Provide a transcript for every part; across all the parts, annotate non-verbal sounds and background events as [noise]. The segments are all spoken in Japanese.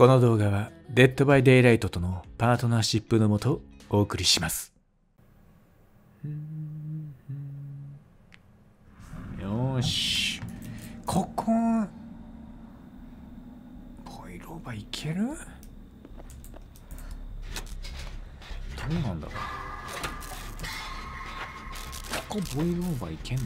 この動画は Dead by Daylight とのパートナーシップのもとお送りします。よし。ここ Boil Over いける？どうなんだろう。ここ Boil Over いけんの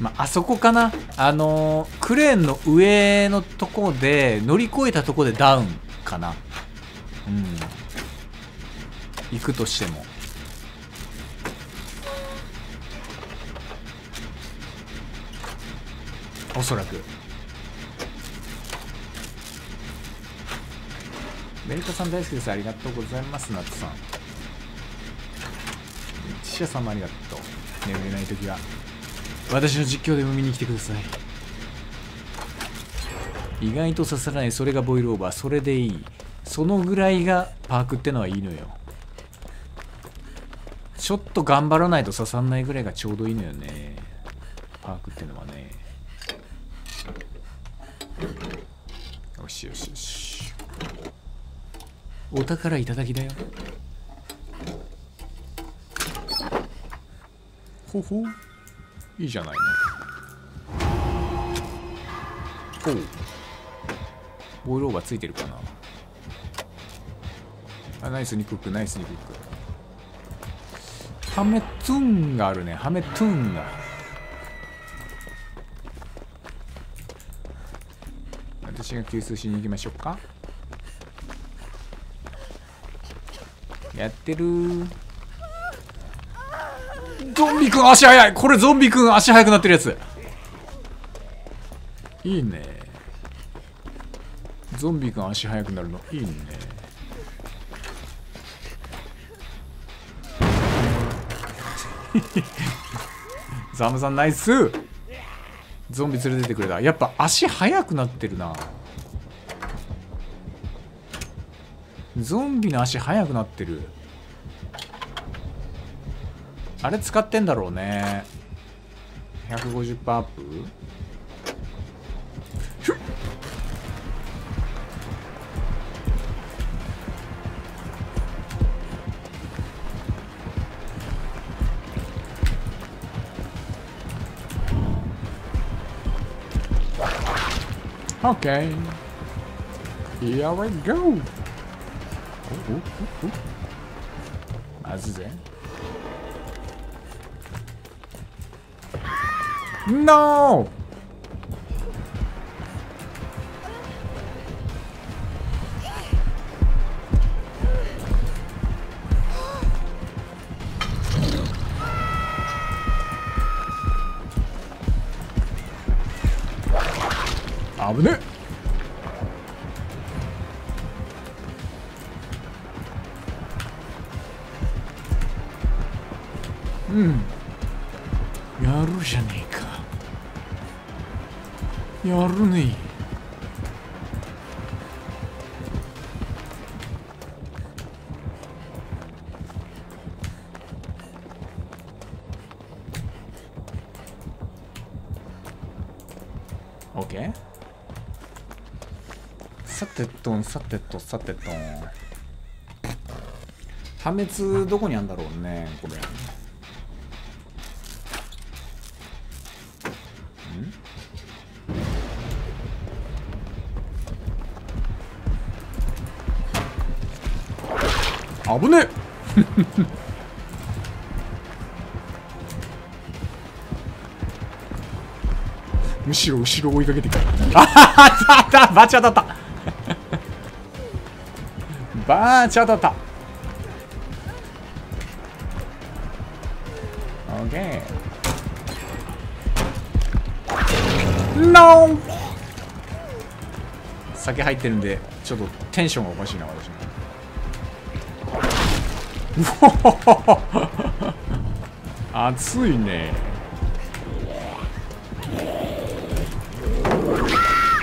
まあ、あそこかな。あのークレーンの上のとこで乗り越えたとこでダウンかな。うん。行くとしても。おそらく。メリカさん大好きです。ありがとうございますナッツさん。記者さん。もありがとう。眠れない時は。私の実況でも見に来てください。意外と刺さらない。それがボイルオーバー。それでいい。そのぐらいがパークってのはいいのよ。ちょっと頑張らないと刺さんないぐらいがちょうどいいのよね。パークってのはね。よしよしよし。お宝いただきだよ。ほほ。いいじゃないの。おう。ボイルオーバーついてるかな。あナイスにクックナイスにクック。ハメトゥーンがあるね。ハメトゥーンが。私が給水しに行きましょうか。やってるゾンビくん足速い。これゾンビくん足速くなってるやつ。いいね。ゾンビくん足速くなるの。いいね。[laughs] ザムさんナイス。ゾンビ連れてってくれた。やっぱ足速くなってるな。ゾンビの足速くなってる。あれ使ってんだろうね。150%アップ？オッケー Here we go! おおおお。まずぜ。No! 危ねえうやるね。オッケーさてとんさてとさてとん。破滅どこにあんだろうねこれ。危ねえ。[laughs] むしろ後ろ追いかけてくる。ああったあった。バチ当たった。バチ当たった。オッケー。ノー酒入ってるんでちょっとテンションがおかしいな私も [laughs] 熱いね。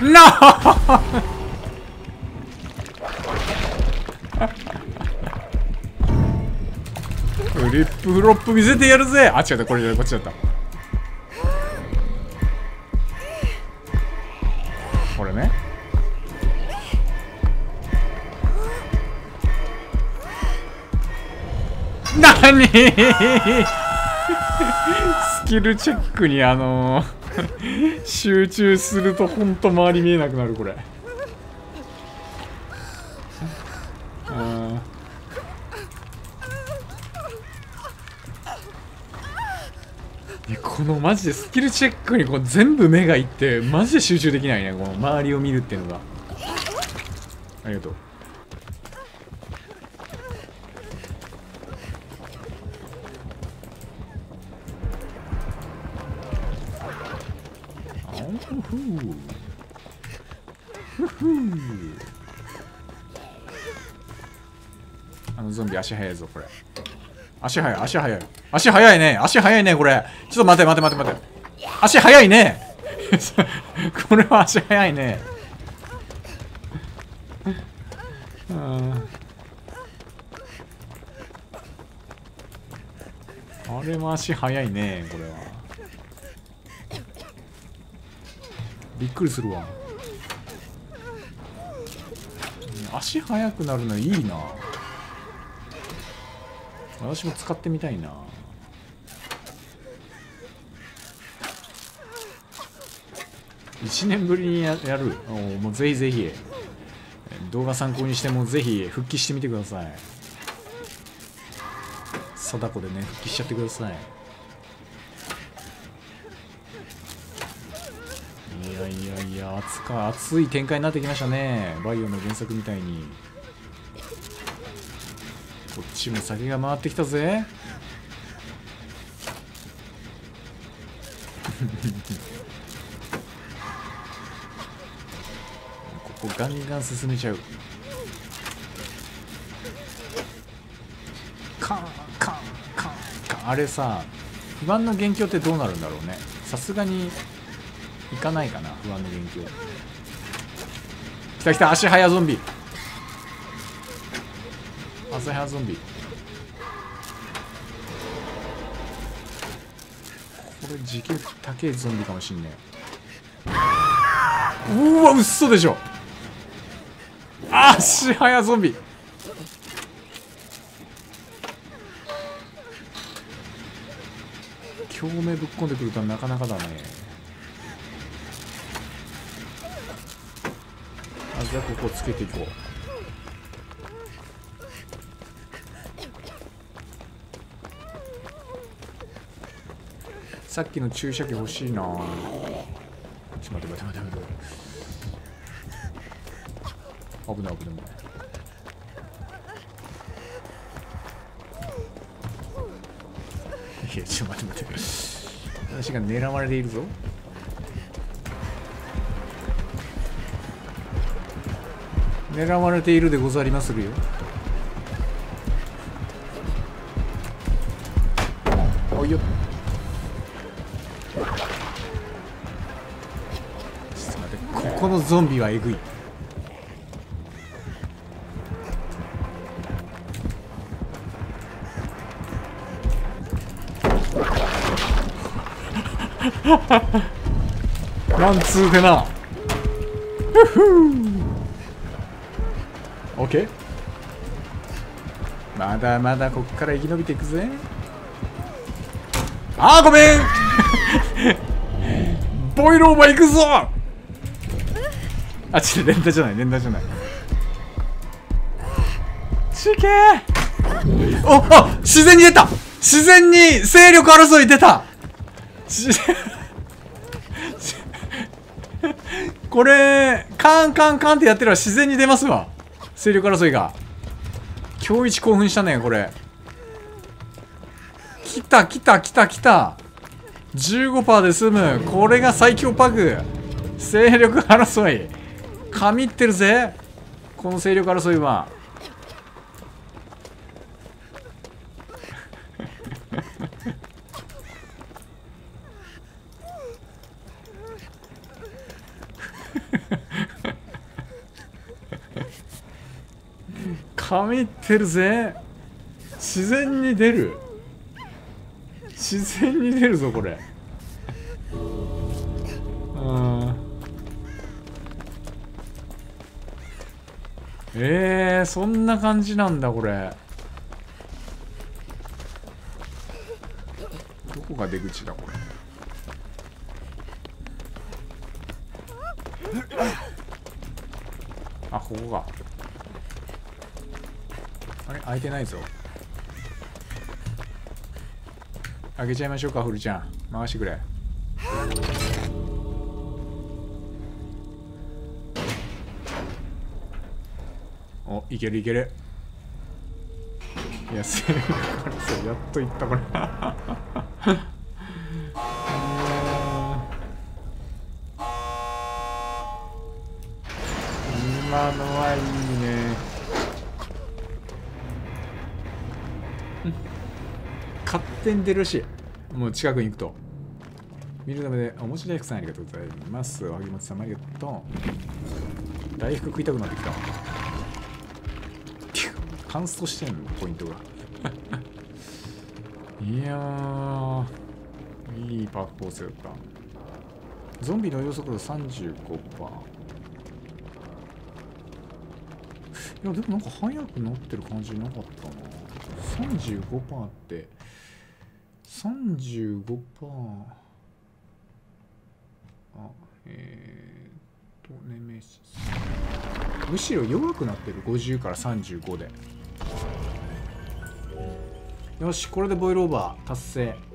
なフリップフロップ見せてやるぜ。あ違った。これじゃないこっちだった。何 [laughs] スキルチェックにあのー集中するとほんと周り見えなくなるこれ。うん。いやこのマジでスキルチェックにこう全部目がいってマジで集中できないねこの周りを見るっていうのが。ありがとう。あおふふふふあのゾンビ足速いぞこれ。足速い足速い。足速いね。足速いねこれ。ちょっと待て待て待て待て。足速いね。[laughs] これは足速いね。うんあれも足速いねこれは。びっくりするわ。足速くなるのいいな。私も使ってみたいな。1年ぶりにややるもうぜひぜひ。動画参考にしてもぜひ復帰してみてください。貞子でね復帰しちゃってくださいやや熱か熱い展開になってきましたね。バイオの原作みたいに。こっちも先が回ってきたぜ。[laughs] ここガンガン進めちゃう。カンカンカンカン。あれさ不安の元凶ってどうなるんだろうね。さすがにいかないかな。不安の元凶来た来た足早ゾンビ。朝早ゾンビ。これ時給高えゾンビかもしんねえ。うわ嘘でしょ。足早ゾンビ。共鳴ぶっこんでくるとはなかなかだね。じゃあここつけていこう。さっきの注射器欲しいな。ちょっと待って待って待って待って。危ない危ない。危ないいやちょっと待って待って。私が狙われているぞ。狙われているでござりまするよ。おいよ。ちょっと待ってここのゾンビはえぐい。ワンツーでな。ふふ。オッケーまだまだこっから生き延びていくぜ。あーごめん。[laughs] ボイルオーバー行くぞ。あち連打じゃない連打じゃない。ちけーおあ自然に出た。自然に勢力争い出た。[laughs] これカンカンカンってやってれば自然に出ますわ。勢力争いが。今日一興奮したねこれ。来た来た来た来た。15%で済む。これが最強パグ。勢力争い。神ってるぜ。この勢力争いは。神ってるぜ。自然に出る。自然に出るぞこれ。うん。えー、そんな感じなんだこれ。どこが出口だこれ。あここか開いてないぞ。開けちゃいましょうかフルちゃん。回してくれ。おいけるいける。いやセーフこれそうやっといったこれ。[laughs] 今のはいいね。勝手に出るしもう近くに行くと。見るためでおもち大福さんありがとうございます。おはぎもちさんありがとう。大福食いたくなってきた。わカンストしてんのポイントが。[laughs] いやーいいパーク構成だった。ゾンビの予測度35%いやでもなんか速くなってる感じなかったな。35%って35%あえー、とネメシス。むしろ弱くなってる。50から35で。よしこれでボイルオーバー達成。